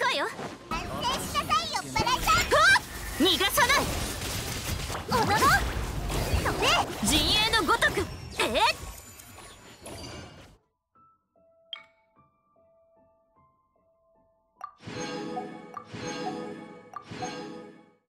くわよ。安定しなさいよブラザん。逃がさない。おどろ